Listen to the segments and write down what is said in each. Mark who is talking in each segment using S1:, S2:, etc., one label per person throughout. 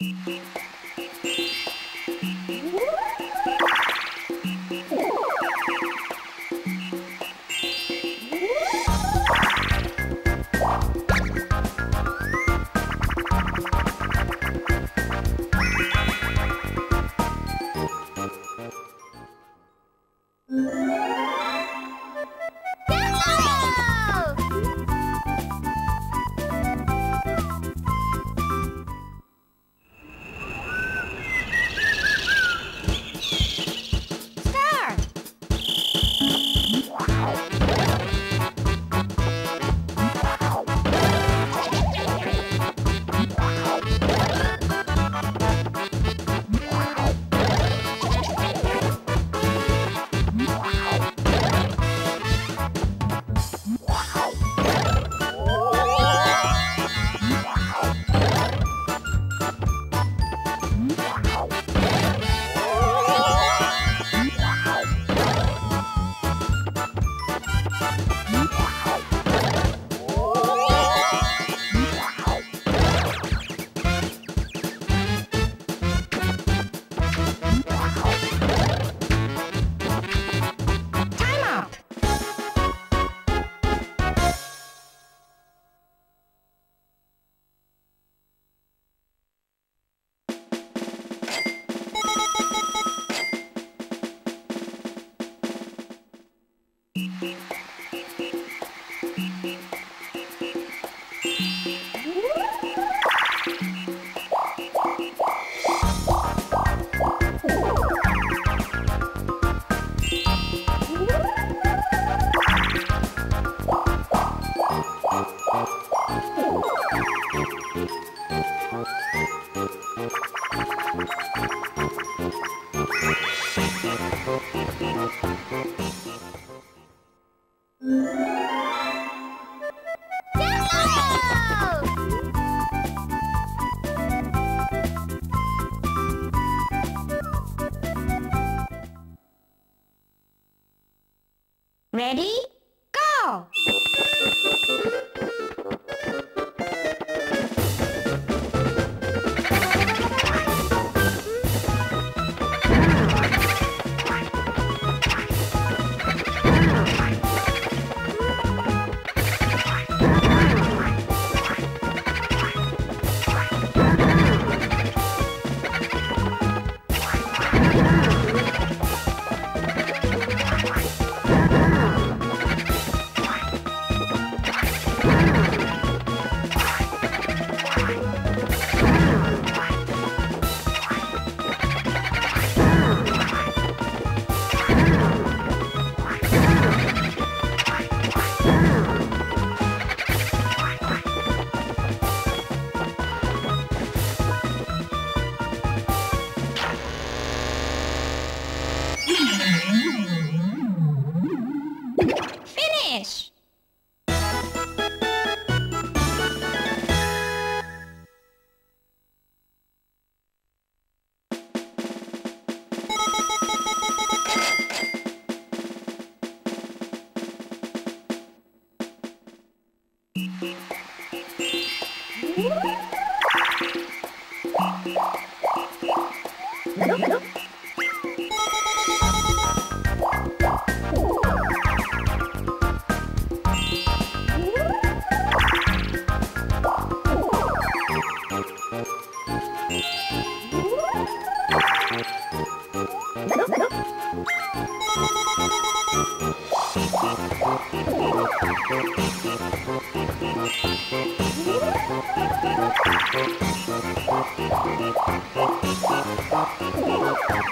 S1: Thank you.
S2: Thank
S3: you.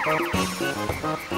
S3: Thank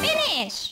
S2: Finish!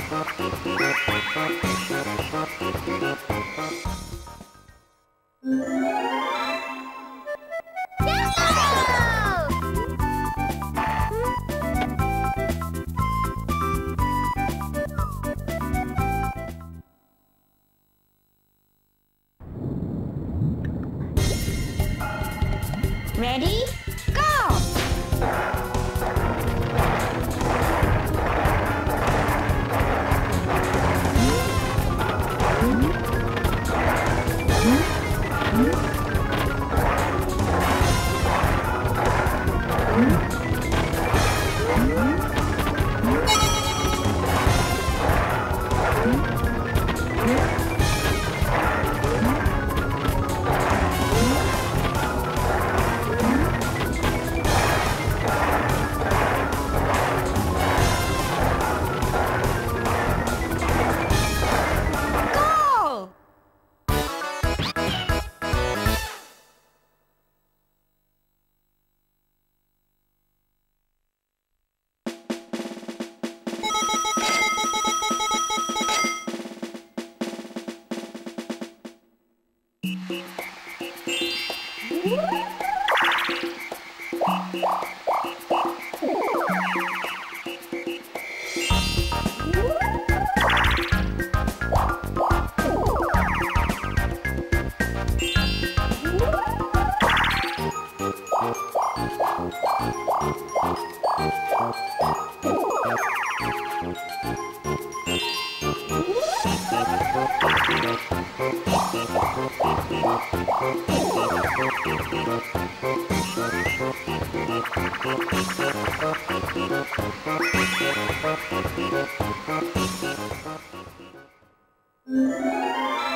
S3: Thank you.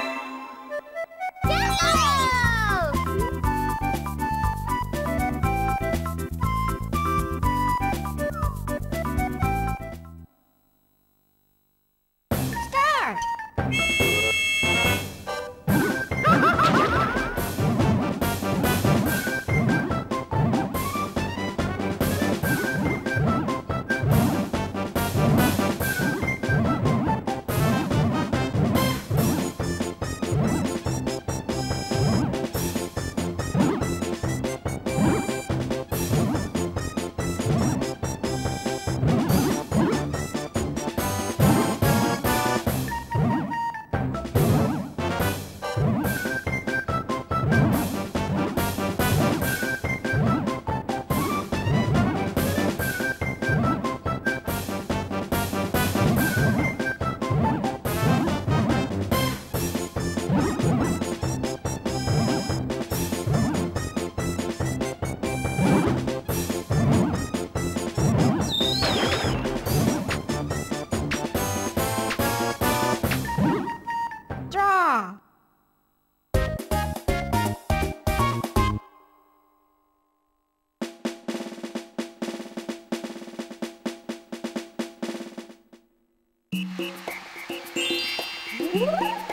S3: Woo!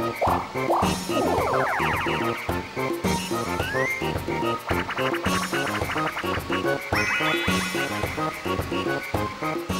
S3: Thank you.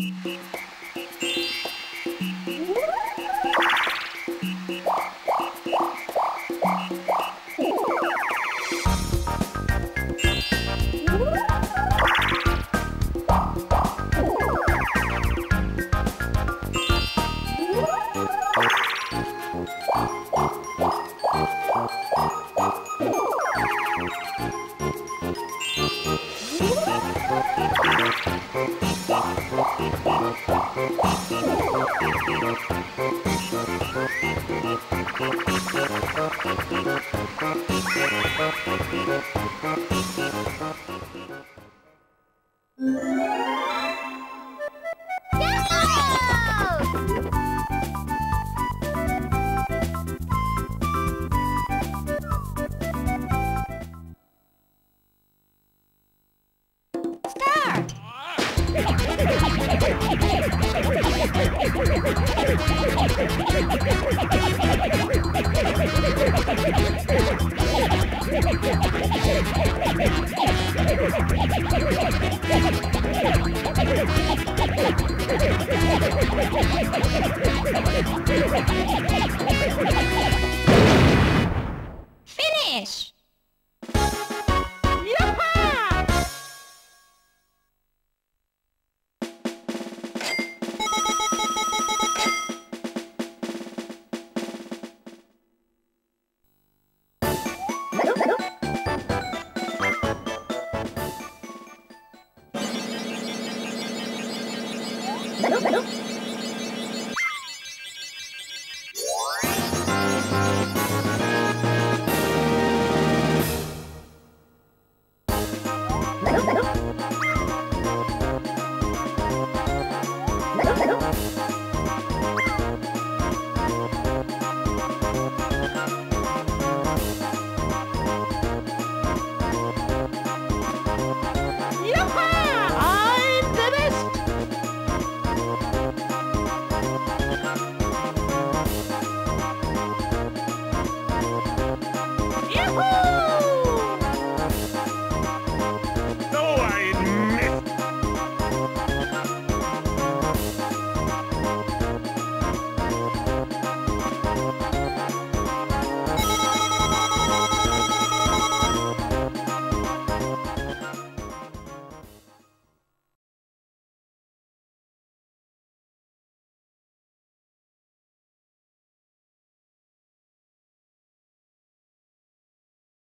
S1: Thank you.
S3: Thank you.